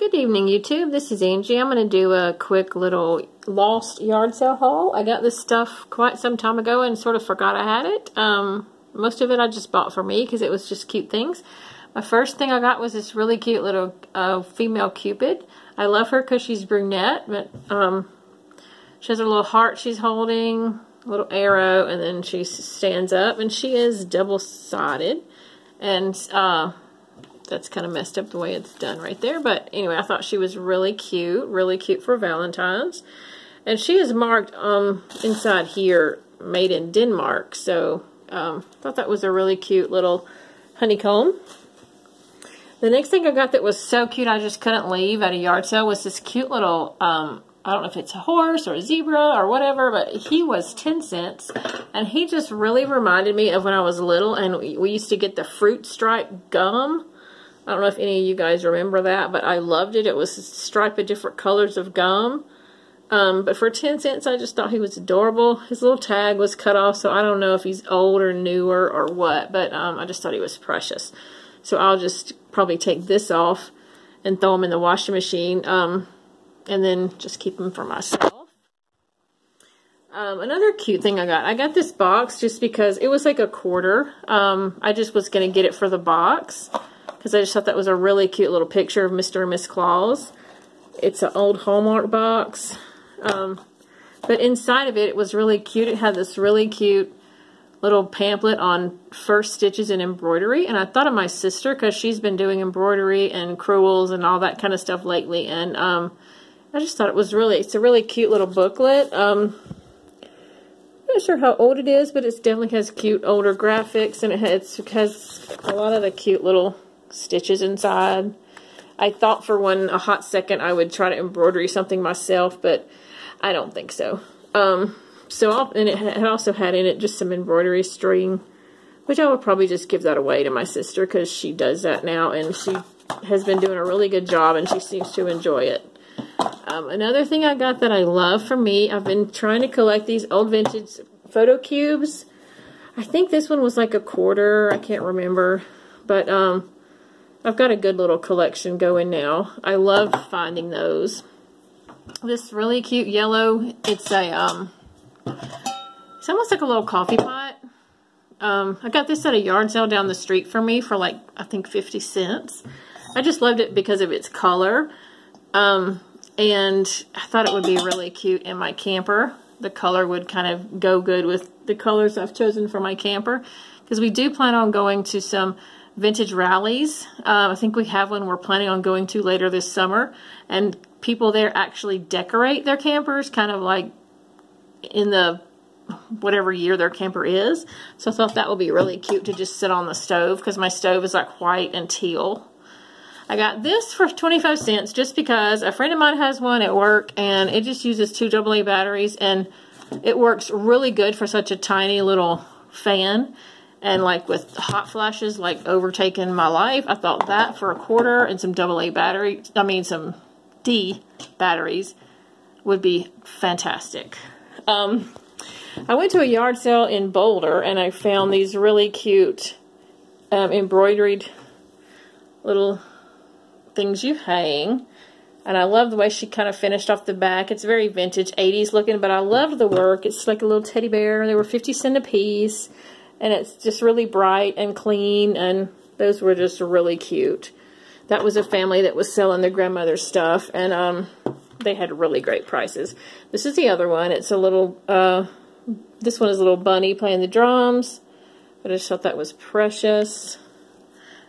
Good evening, YouTube. This is Angie. I'm going to do a quick little lost yard sale haul. I got this stuff quite some time ago and sort of forgot I had it. Um, most of it I just bought for me because it was just cute things. My first thing I got was this really cute little uh, female cupid. I love her because she's brunette, but um, she has a little heart she's holding, a little arrow, and then she stands up, and she is double-sided. And uh, that's kind of messed up the way it's done right there. But anyway, I thought she was really cute, really cute for Valentine's. And she is marked um, inside here, made in Denmark. So um, thought that was a really cute little honeycomb. The next thing I got that was so cute I just couldn't leave at a yard sale was this cute little, um, I don't know if it's a horse or a zebra or whatever, but he was 10 cents. And he just really reminded me of when I was little and we used to get the fruit stripe gum I don't know if any of you guys remember that, but I loved it. It was a stripe of different colors of gum. Um, but for 10 cents, I just thought he was adorable. His little tag was cut off, so I don't know if he's old or newer or what, but um, I just thought he was precious. So I'll just probably take this off and throw him in the washing machine, um, and then just keep him for myself. Um, another cute thing I got, I got this box just because it was like a quarter. Um, I just was going to get it for the box because I just thought that was a really cute little picture of Mr. and Miss Claus. It's an old Hallmark box. Um, but inside of it, it was really cute. It had this really cute little pamphlet on first stitches and embroidery. And I thought of my sister because she's been doing embroidery and crewels and all that kind of stuff lately. And um, I just thought it was really, it's a really cute little booklet. Um, I'm not sure how old it is, but it definitely has cute older graphics. And it has, it has a lot of the cute little stitches inside. I thought for one a hot second I would try to embroidery something myself, but I don't think so. Um, so I'll, and it also had in it just some embroidery string, which I would probably just give that away to my sister because she does that now and she has been doing a really good job and she seems to enjoy it. Um, another thing I got that I love for me, I've been trying to collect these old vintage photo cubes. I think this one was like a quarter, I can't remember, but um, I've got a good little collection going now. I love finding those. This really cute yellow, it's a, um, it's almost like a little coffee pot. Um, I got this at a yard sale down the street for me for like, I think 50 cents. I just loved it because of its color. Um, and I thought it would be really cute in my camper. The color would kind of go good with the colors I've chosen for my camper. Because we do plan on going to some vintage rallies. Uh, I think we have one we're planning on going to later this summer. And people there actually decorate their campers kind of like in the whatever year their camper is. So I thought that would be really cute to just sit on the stove because my stove is like white and teal. I got this for 25 cents just because a friend of mine has one at work and it just uses two AA batteries and it works really good for such a tiny little fan and like with hot flashes like overtaking my life, I thought that for a quarter and some double A battery, I mean some D batteries would be fantastic. Um, I went to a yard sale in Boulder and I found these really cute um, embroidered little things you hang. And I love the way she kind of finished off the back. It's very vintage, 80s looking, but I loved the work. It's like a little teddy bear. They were 50 cent a piece and it's just really bright and clean and those were just really cute. That was a family that was selling their grandmother's stuff and um, they had really great prices. This is the other one. It's a little, uh, this one is a little bunny playing the drums. But I just thought that was precious.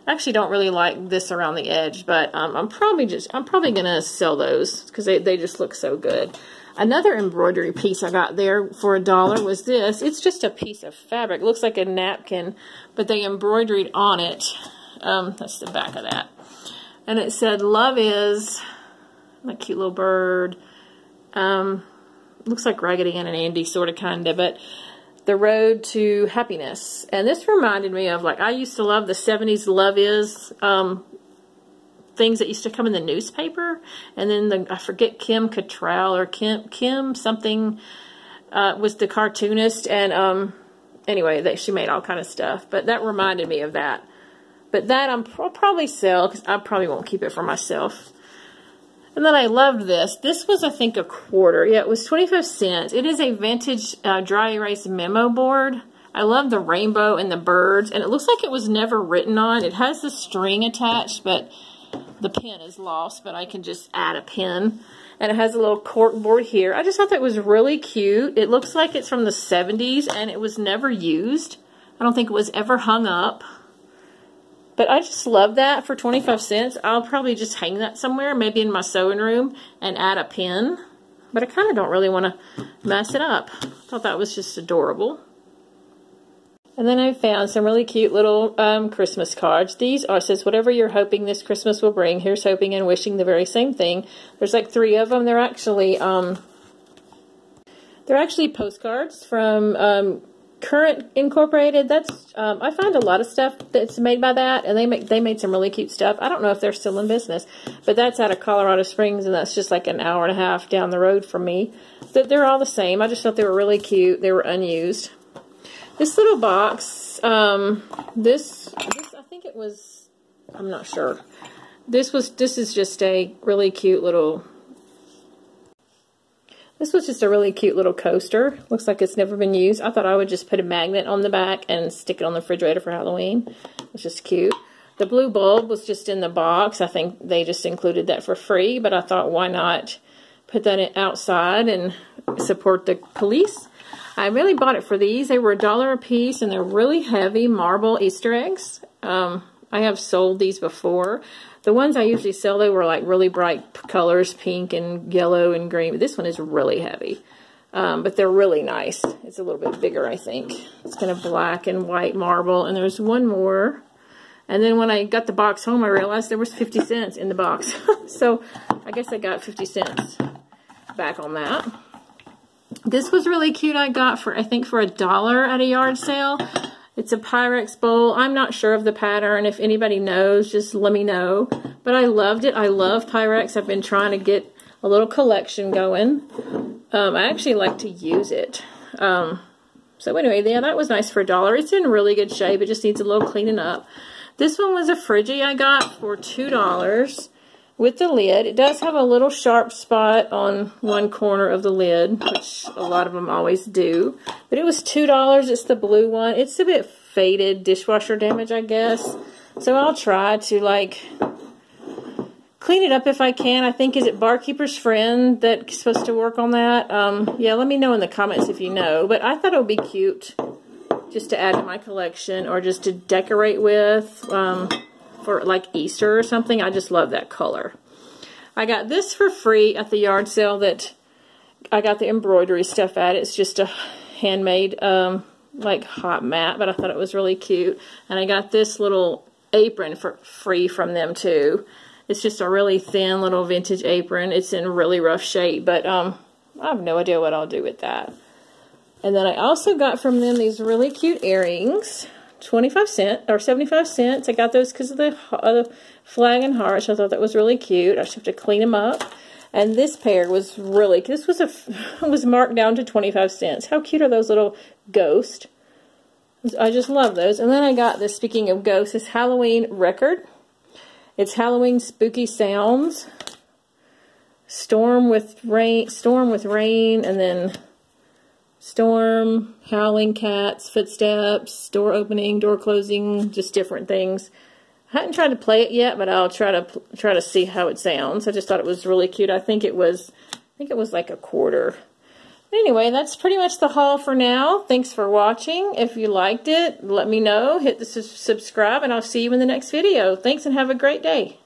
I actually don't really like this around the edge, but um, I'm probably just, I'm probably going to sell those because they, they just look so good. Another embroidery piece I got there for a dollar was this. It's just a piece of fabric. It looks like a napkin, but they embroidered on it. Um, that's the back of that. And it said, love is, a cute little bird. Um, looks like Raggedy Ann and Andy, sort of, kind of, but the road to happiness. And this reminded me of, like, I used to love the 70s Love Is um, things that used to come in the newspaper. And then the, I forget Kim Cattrall or Kim, Kim something uh, was the cartoonist. And um, anyway, that she made all kind of stuff. But that reminded me of that. But that I'm, I'll probably sell because I probably won't keep it for myself. And then I loved this. This was, I think, a quarter. Yeah, it was 25 cents. It is a vintage uh, dry erase memo board. I love the rainbow and the birds, and it looks like it was never written on. It has the string attached, but the pin is lost, but I can just add a pin. And it has a little cork board here. I just thought that was really cute. It looks like it's from the 70s, and it was never used. I don't think it was ever hung up. But I just love that for 25 cents. I'll probably just hang that somewhere, maybe in my sewing room, and add a pin. But I kind of don't really want to mess it up. I thought that was just adorable. And then I found some really cute little um, Christmas cards. These are, says, whatever you're hoping this Christmas will bring, here's hoping and wishing the very same thing. There's like three of them. They're actually, um, they're actually postcards from um, Current Incorporated. That's, um, I find a lot of stuff that's made by that, and they make they made some really cute stuff. I don't know if they're still in business, but that's out of Colorado Springs, and that's just like an hour and a half down the road from me. That they're all the same. I just thought they were really cute. They were unused. This little box, um, this, this, I think it was, I'm not sure. This was, this is just a really cute little, this was just a really cute little coaster. Looks like it's never been used. I thought I would just put a magnet on the back and stick it on the refrigerator for Halloween. It's just cute. The blue bulb was just in the box. I think they just included that for free, but I thought why not put that outside and support the police. I really bought it for these. They were a dollar a piece, and they're really heavy marble Easter eggs. Um, I have sold these before. The ones I usually sell, they were like really bright colors, pink and yellow and green. But this one is really heavy. Um, but they're really nice. It's a little bit bigger, I think. It's kind of black and white marble. And there's one more. And then when I got the box home, I realized there was 50 cents in the box. so I guess I got 50 cents back on that. This was really cute. I got for, I think, for a dollar at a yard sale. It's a Pyrex bowl. I'm not sure of the pattern. If anybody knows, just let me know. But I loved it. I love Pyrex. I've been trying to get a little collection going. Um, I actually like to use it. Um, so anyway, yeah, that was nice for a dollar. It's in really good shape. It just needs a little cleaning up. This one was a Fridgie I got for $2 with the lid. It does have a little sharp spot on one corner of the lid, which a lot of them always do. But it was $2. It's the blue one. It's a bit faded, dishwasher damage, I guess. So I'll try to, like, clean it up if I can. I think, is it Bar Keepers Friend that's supposed to work on that? Um, yeah, let me know in the comments if you know. But I thought it would be cute just to add to my collection or just to decorate with. Um, for like Easter or something. I just love that color. I got this for free at the yard sale that I got the embroidery stuff at. It's just a handmade um, like hot mat, but I thought it was really cute. And I got this little apron for free from them too. It's just a really thin little vintage apron. It's in really rough shape, but um, I have no idea what I'll do with that. And then I also got from them these really cute earrings. 25 cents or 75 cents. I got those because of the, uh, flag and hearts. I thought that was really cute. I just have to clean them up. And this pair was really, this was a, was marked down to 25 cents. How cute are those little ghosts? I just love those. And then I got this, speaking of ghosts, this Halloween record. It's Halloween Spooky Sounds. Storm with rain, storm with rain, and then storm, howling cats, footsteps, door opening, door closing, just different things. I hadn't tried to play it yet, but I'll try to try to see how it sounds. I just thought it was really cute. I think it was, I think it was like a quarter. Anyway, that's pretty much the haul for now. Thanks for watching. If you liked it, let me know. Hit the subscribe, and I'll see you in the next video. Thanks, and have a great day.